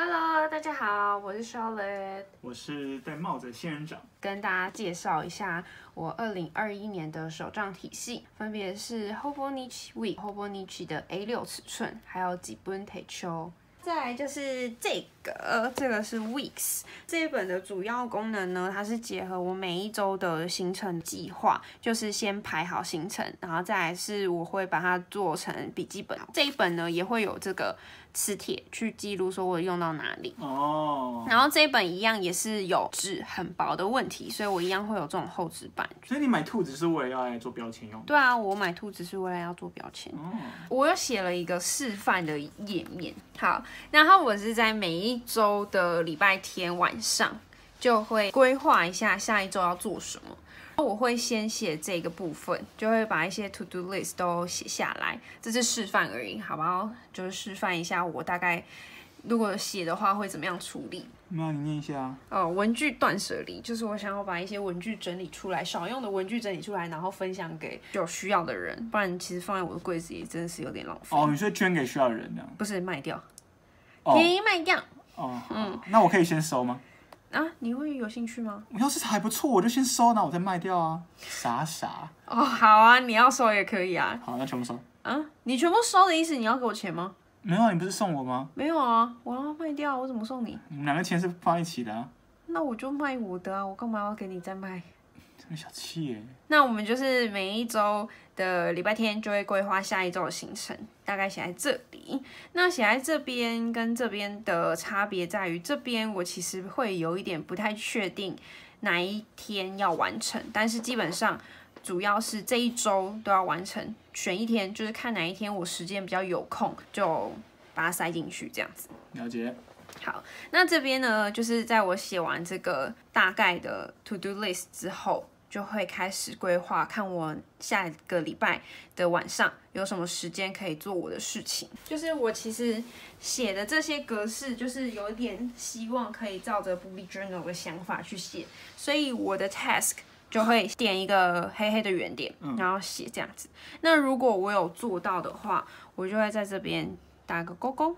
Hello，大家好，我是 Charlotte，我是戴帽子的仙人掌。跟大家介绍一下我二零二一年的手账体系，分别是 Hobonichi Week、Hobonichi 的 A 六尺寸，还有几本 t 秋。再来就是这个，这个是 Weeks 这一本的主要功能呢，它是结合我每一周的行程计划，就是先排好行程，然后再来是我会把它做成笔记本。这一本呢也会有这个。磁铁去记录说我用到哪里哦，然后这一本一样也是有纸很薄的问题，所以我一样会有这种厚纸板。所以你买兔子是为了要来做标签用？对啊，我买兔子是为了要做标签。哦，我又写了一个示范的页面。好，然后我是在每一周的礼拜天晚上就会规划一下下一周要做什么。我会先写这个部分，就会把一些 to do list 都写下来，这是示范而已，好不好？就是示范一下我大概如果写的话会怎么样处理。那你念一下。哦，文具断舍离，就是我想要把一些文具整理出来，少用的文具整理出来，然后分享给有需要的人，不然其实放在我的柜子里真的是有点浪费。哦，你是捐给需要的人的？不是卖掉，便宜卖掉。哦，嗯，那我可以先收吗？啊，你会有兴趣吗？我要是还不错，我就先收，那我再卖掉啊。傻傻。哦，好啊，你要收也可以啊。好，那全部收。啊，你全部收的意思，你要给我钱吗？没有啊，你不是送我吗？没有啊，我要卖掉，我怎么送你？我们两个钱是放一起的啊。那我就卖我的啊，我干嘛要给你再卖？真小气耶。那我们就是每一周。的礼拜天就会规划下一周的行程，大概写在这里。那写在这边跟这边的差别在于，这边我其实会有一点不太确定哪一天要完成，但是基本上主要是这一周都要完成，选一天就是看哪一天我时间比较有空，就把它塞进去这样子。了解。好，那这边呢，就是在我写完这个大概的 to do list 之后。就会开始规划，看我下一个礼拜的晚上有什么时间可以做我的事情。就是我其实写的这些格式，就是有点希望可以照着 bullet journal 的想法去写，所以我的 task 就会点一个黑黑的圆点，然后写这样子。那如果我有做到的话，我就会在这边打个勾勾。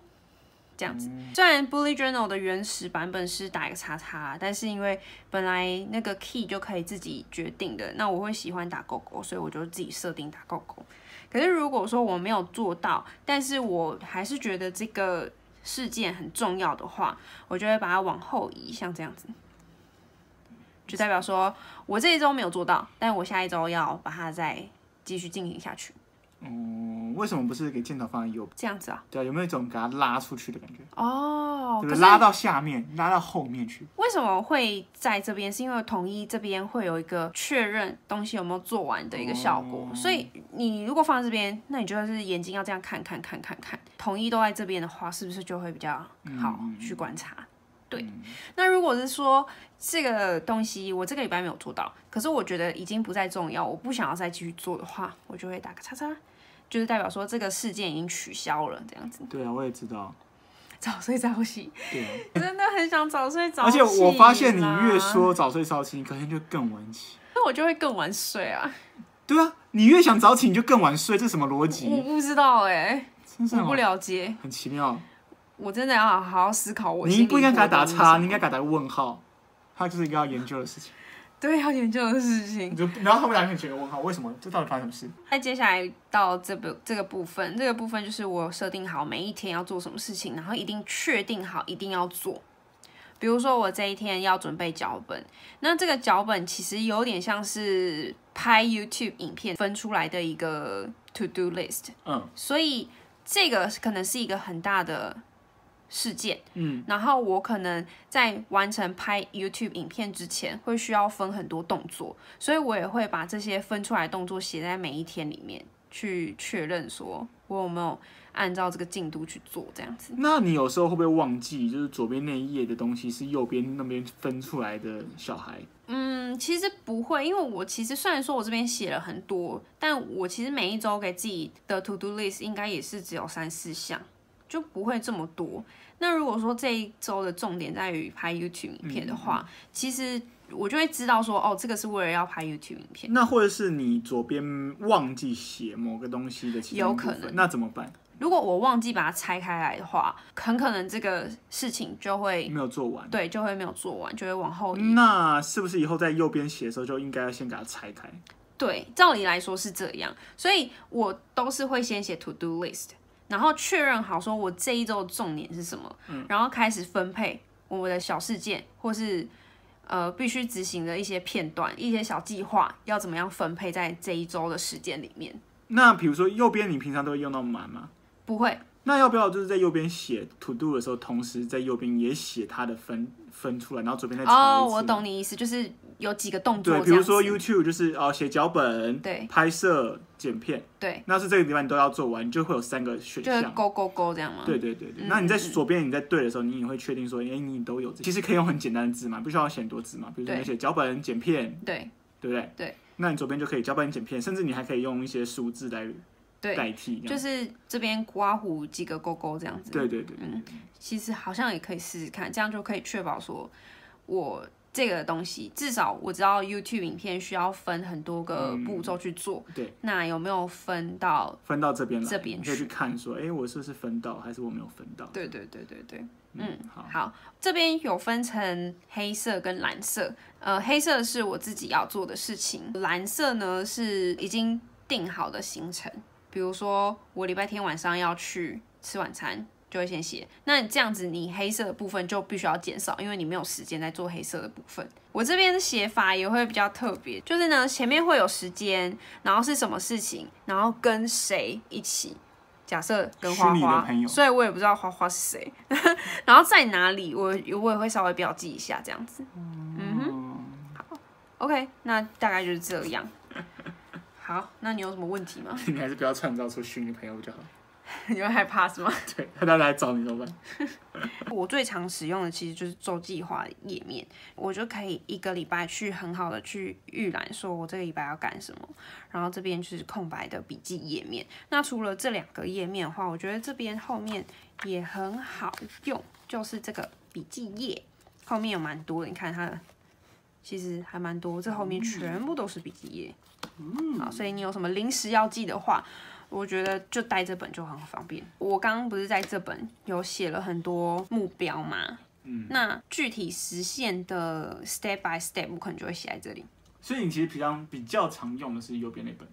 这样子，虽然 Bullet Journal 的原始版本是打一个叉叉，但是因为本来那个 key 就可以自己决定的，那我会喜欢打勾勾，所以我就自己设定打勾勾。可是如果说我没有做到，但是我还是觉得这个事件很重要的话，我就会把它往后移，像这样子，就代表说我这一周没有做到，但我下一周要把它再继续进行下去。嗯，为什么不是给箭头放在右？这样子啊？对啊，有没有一种给它拉出去的感觉？哦，对，拉到下面，拉到后面去。为什么会在这边？是因为统一这边会有一个确认东西有没有做完的一个效果。所以你如果放在这边，那你就是眼睛要这样看看看看看。统一都在这边的话，是不是就会比较好去观察？对。那如果是说这个东西我这个礼拜没有做到，可是我觉得已经不再重要，我不想要再继续做的话，我就会打个叉叉。就是代表说这个事件已经取消了，这样子。对啊，我也知道。早睡早起。对。真的很想早睡早起。而且我发现你越说早睡早起，你可能就更晚起。那我就会更晚睡啊。对啊，你越想早起，你就更晚睡，这什么逻辑？我不知道哎，我不了解。很奇妙。我真的要好好思考。我你不应该给他打叉，你应该给他打问号。他就是一个要研究的事情。对，要研究的事情。就然后后面两个写个问号，为什么？这到底发生什么事？那接下来到这部这个部分，这个部分就是我设定好每一天要做什么事情，然后一定确定好一定要做。比如说我这一天要准备脚本，那这个脚本其实有点像是拍 YouTube 影片分出来的一个 To Do List。嗯。所以这个可能是一个很大的。事件，嗯，然后我可能在完成拍 YouTube 影片之前，会需要分很多动作，所以我也会把这些分出来动作写在每一天里面，去确认说我有没有按照这个进度去做，这样子。那你有时候会不会忘记，就是左边那一页的东西是右边那边分出来的小孩？嗯，其实不会，因为我其实虽然说我这边写了很多，但我其实每一周给自己的 To Do List 应该也是只有三四项。就不会这么多。那如果说这一周的重点在于拍 YouTube 影片的话，其实我就会知道说，哦，这个是为了要拍 YouTube 影片。那或者是你左边忘记写某个东西的，有可能。那怎么办？如果我忘记把它拆开来的话，很可能这个事情就会没有做完。对，就会没有做完，就会往后移。那是不是以后在右边写的时候就应该要先给它拆开？对，照理来说是这样，所以我都是会先写 to do list，然后确认好说我这一周的重点是什么，然后开始分配我的小事件或是呃必须执行的一些片段、一些小计划，要怎么样分配在这一周的时间里面。那比如说右边你平常都会用到满吗？不会，那要不要就是在右边写 to do 的时候，同时在右边也写它的分分出来，然后左边再抄哦，我懂你意思，就是有几个动作对，比如说 YouTube 就是哦写脚本，对拍摄、剪片，对，那是这个地方你都要做完，你就会有三个选项。就是勾勾勾这样吗？对对对对，嗯那你在左边你在对的时候，你也会确定说，哎、你都有这，其实可以用很简单的字嘛，不需要写很多字嘛，比如说你写脚本、剪片，对对不对？对。那你左边就可以脚本、剪片，甚至你还可以用一些数字来，代替，就是这边刮胡几个勾勾这样子。对对对，嗯其实好像也可以试试看，这样就可以确保说，我这个东西至少我知道 YouTube 影片需要分很多个嗯。步骤去做，对，那有没有分到？分到这边来，这边你可以去去看说，哎、我是不是分到，还是我没有分到？对对对对对，嗯，好，好，这边有分成黑色跟蓝色，呃，黑色是我自己要做的事情，蓝色呢是已经定好的行程，比如说我礼拜天晚上要去吃晚餐。就会先写，那你这样子，你黑色的部分就必须要减少，因为你没有时间在做黑色的部分。我这边的写法也会比较特别，就是呢，前面会有时间，然后是什么事情，然后跟谁一起。假设跟花花，所以我也不知道花花是谁，然后在哪里，我我也会稍微标记一下这样子。嗯哼好，OK，那大概就是这样。好，那你有什么问题吗？你还是不要创造出虚拟朋友比较好。你会害怕是吗？对，他到来找你怎么办？我最常使用的其实就是周计划的页面，我就可以一个礼拜去很好的去预览，说我这个礼拜要干什么，然后这边就是空白的笔记页面。那除了这两个页面的话，我觉得这边后面也很好用，就是这个笔记页后面有蛮多的，你看它的其实还蛮多，这后面全部都是笔记页。嗯好，所以你有什么临时要记的话，我觉得就带这本就很方便。我刚刚不是在这本有写了很多目标嘛，嗯，那具体实现的 step by step 我可能就会写在这里。所以你其实平常比较常用的是右边那本。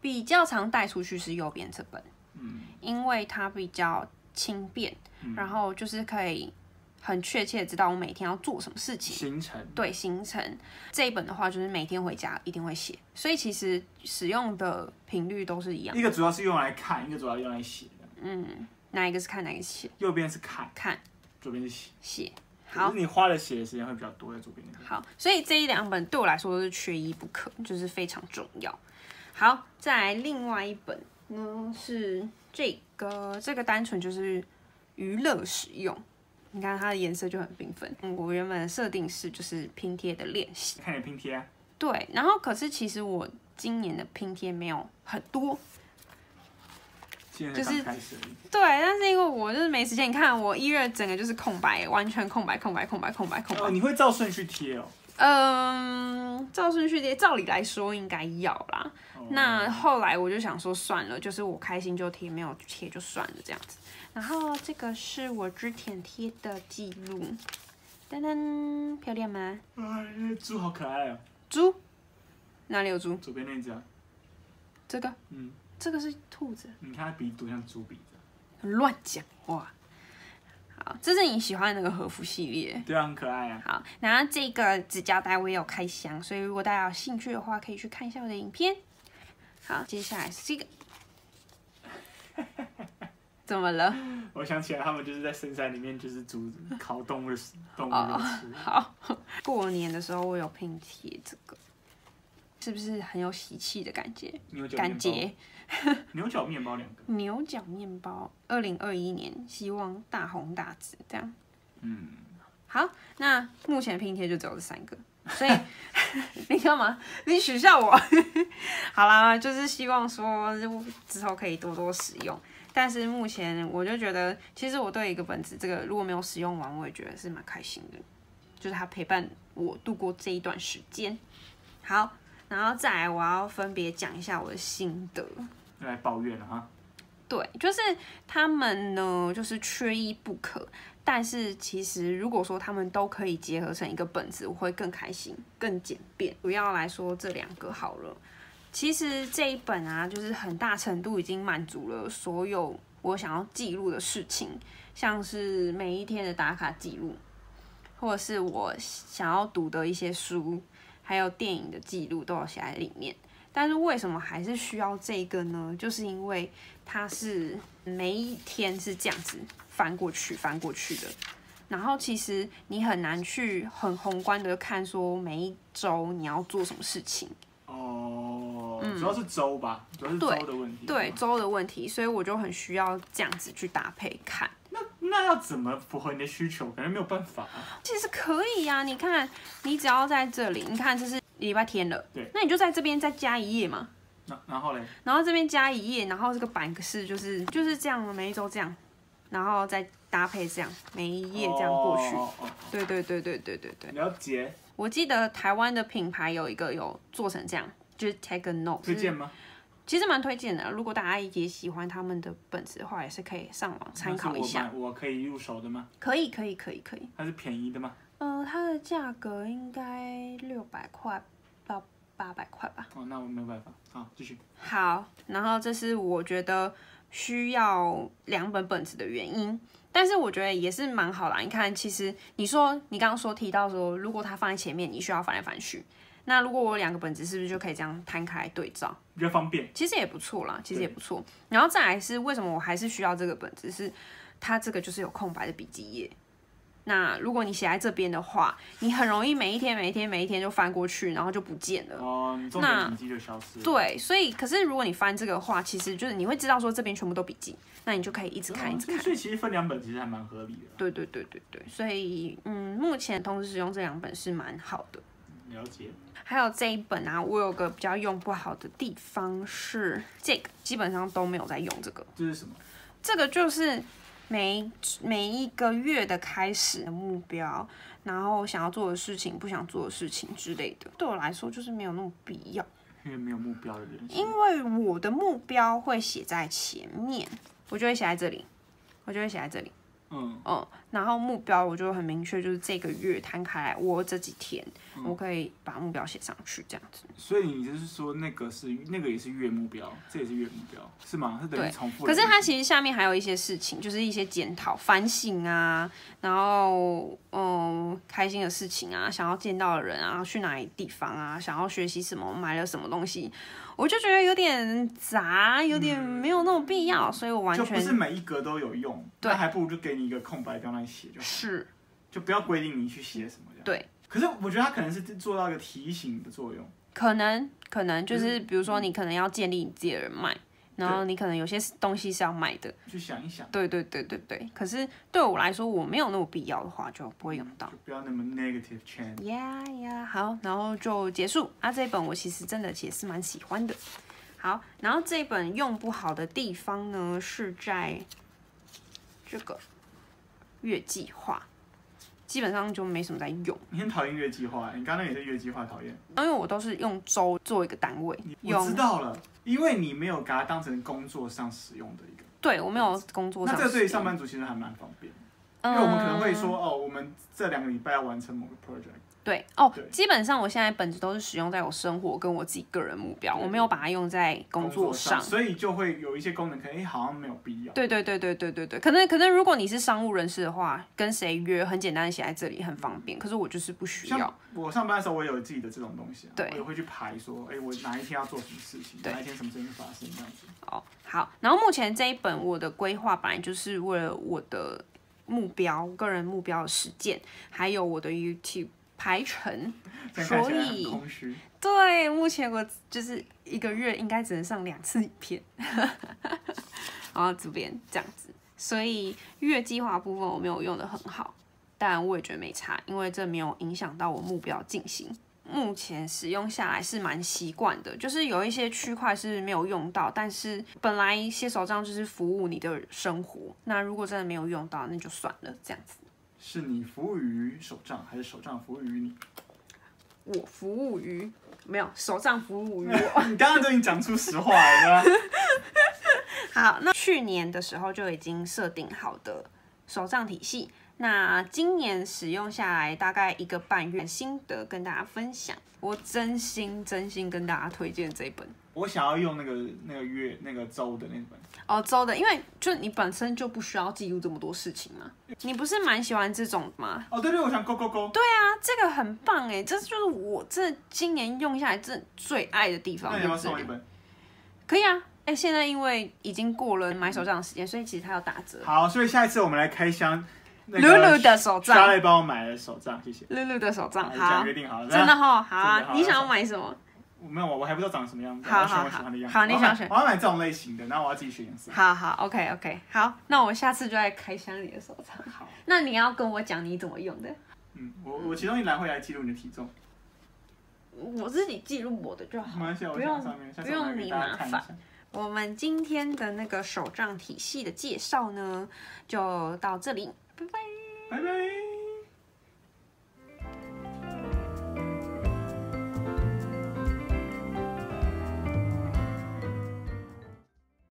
比较常带出去是右边这本，嗯，因为它比较轻便，然后就是可以很确切知道我每天要做什么事情。行程。对行程这一本的话，就是每天回家一定会写，所以其实使用的频率都是一样。一个主要是用来看，一个主要用来写的。哪一个是看，哪一个是写？右边是看，看左边是写。写。好是你花的写的时间会比较多在左边那边。好，所以这一两本对我来说都是缺一不可，就是非常重要。好，再来另外一本呢是这个，这个单纯就是娱乐使用。你看它的颜色就很缤纷。嗯，我原本的设定是就是拼贴的练习，看你拼贴啊，对。然后可是其实我今年的拼贴没有很多，就是。对。但是因为我就是没时间，你看我一月整个就是空白，完全空白，空白，空白，空白，空白哦，。你会照顺序贴哦。嗯，照顺序贴，照理来说应该要啦。哦那后来我就想说算了，就是我开心就贴，没有贴就算了这样子。然后这个是我之前贴的记录，噔噔，漂亮吗？哎，那猪好可爱哦。猪？哪里有猪？左边那只啊，这个？嗯，这个是兔子，你看它鼻多像猪鼻子。乱讲话。好，这是你喜欢的那个和服系列。对啊，很可爱啊。好，然后这个指甲带我也有开箱，所以如果大家有兴趣的话，可以去看一下我的影片。好，接下来是这个，怎么了？我想起来，他们就是在深山里面，就是煮烤动物的动物哦肉吃。好，过年的时候我有拼贴这个，是不是很有喜气的感觉？感觉 牛角面包两个。牛角面包，二零二一年希望大红大紫这样。嗯，好，那目前拼贴就只有这三个，所以 你干嘛？你取笑我？好啦，就是希望说之后可以多多使用。但是目前我就觉得，其实我对一个本子这个如果没有使用完，我也觉得是蛮开心的，就是它陪伴我度过这一段时间。好，然后再来我要分别讲一下我的心得。又来抱怨了哈。对，就是他们呢，就是缺一不可。但是其实如果说他们都可以结合成一个本子，我会更开心、更简便。主要来说这两个好了。其实这一本啊，就是很大程度已经满足了所有我想要记录的事情，像是每一天的打卡记录，或者是我想要读的一些书，还有电影的记录都有写在里面。但是为什么还是需要这个呢？就是因为它是每一天是这样子翻过去、翻过去的，然后其实你很难去很宏观的看说每一周你要做什么事情。哦，主要是周吧，主要是周的问题。对周的问题，所以我就很需要这样子去搭配看。那那要怎么符合你的需求？感觉没有办法啊。其实可以呀，你看，你只要在这里，你看这是。礼拜天了，对，那你就在这边再加一页嘛。那然后嘞？然后这边加一页，然后这个版式就是就是这样，每一周这样，然后再搭配这样，每一页这样过去。哦哦。对对对对对对对。了解。我记得台湾的品牌有一个有做成这样，就是 Take a Note。推荐吗？其实蛮推荐的，如果大家也喜欢他们的本子的话，也是可以上网参考一下。我可以入手的吗？可以可以可以可以。它是便宜的吗？呃，它的价格应该六百块到。八百块吧。哦，那我没有办法。好，继续。好，然后这是我觉得需要两本本子的原因，但是我觉得也是蛮好啦。你看，其实你说你刚刚说提到说，如果它放在前面，你需要翻来翻去，那如果我两个本子是不是就可以这样摊开对照，比较方便？其实也不错啦，其实也不错。然后再来是为什么我还是需要这个本子？是它这个就是有空白的笔记页。那如果你写在这边的话，你很容易每一天、每一天、每一天就翻过去，然后就不见了。哦，你重点笔记就消失。对，所以可是如果你翻这个话，其实就是你会知道说这边全部都笔记，那你就可以一直看、一直看。所以其实分两本其实还蛮合理的。对对对对对，所以嗯，目前同时使用这两本是蛮好的。了解。还有这一本啊，我有个比较用不好的地方是这个，基本上都没有在用这个。这是什么？这个就是。每每一个月的开始的目标，然后想要做的事情、不想做的事情之类的，对我来说就是没有那么必要。因为没有目标的人。因为我的目标会写在前面，我就会写在这里，我就会写在这里。嗯嗯，然后目标我就很明确，就是这个月摊开来，我这几天我可以把目标写上去，这样子。所以你就是说，那个是那个也是月目标，这也是月目标，是吗？是等于重复。可是它其实下面还有一些事情，就是一些检讨、反省啊，然后嗯，开心的事情啊，想要见到的人啊，去哪里地方啊，想要学习什么，买了什么东西。我就觉得有点杂，有点没有那种必要，所以我完全就不是每一格都有用，那还不如就给你一个空白，让你写就好。是，就不要规定你去写什么这样。对。可是我觉得它可能是做到一个提醒的作用。可能，可能就是比如说你可能要建立你自己的人脉。然后你可能有些东西是要买的，去想一想。对对对对对。可是对我来说，我没有那么必要的话，就不会用到。不要那么 negative chain。Yeah yeah，好，然后就结束。啊，这一本我其实真的也是蛮喜欢的。好，然后这一本用不好的地方呢，是在这个月计划。基本上就没什么在用。你很讨厌月计划，你刚刚也是月计划讨厌。因为我都是用周做一个单位。我知道了，因为你没有把它当成工作上使用的一个。对，我没有工作上。那这对上班族其实还蛮方便，因为我们可能会说，哦，我们这两个礼拜要完成某个 project。对哦，基本上我现在本子都是使用在我生活跟我自己个人目标，我没有把它用在工作上，所以就会有一些功能可能好像没有必要。对对对对对对对，可能可能如果你是商务人士的话，跟谁约很简单的写在这里很方便，可是我就是不需要。我上班的时候我有自己的这种东西，对，我也会去排说，哎，我哪一天要做什么事情，哪一天什么事情发生这样子。哦，好，然后目前这一本我的规划本来就是为了我的目标、个人目标的实践，还有我的 YouTube。排程，所以对目前我就是一个月应该只能上两次影片，然后这边这样子，所以月计划部分我没有用的很好，但我也觉得没差，因为这没有影响到我目标进行。目前使用下来是蛮习惯的，就是有一些区块是没有用到，但是本来写手账就是服务你的生活，那如果真的没有用到，那就算了，这样子。是你服务于手账，还是手账服务于你？我服务于没有手账服务于我。你刚刚都已经讲出实话了，好，那去年的时候就已经设定好的手账体系，那今年使用下来大概一个半月心得跟大家分享。我真心真心跟大家推荐这本。我想要用那个那个月那个周的那本哦，周的，因为就你本身就不需要记录这么多事情嘛。你不是蛮喜欢这种吗？哦，对对，我想勾勾勾。对啊，这个很棒哎，这就是我这今年用下来这最爱的地方。那你要送一本？可以啊，哎，现在因为已经过了买手账的时间，所以其实它要打折。好，所以下一次我们来开箱露露的手账。莎蕾帮我买的手账，谢谢。露露的手账，好，约定好了，真的哈，好啊。你想要买什么？我没有，我我还不知道长什么样子。好好好，好，你想选？我要买这种类型的，然后我要自己选颜色。好好，OK OK，好，那我下次就来开箱你的手账。好，那你要跟我讲你怎么用的。嗯，我我其中一栏会来记录你的体重。我自己记录我的就好，不用不用你麻烦。我们今天的那个手账体系的介绍呢，就到这里，拜拜，拜拜。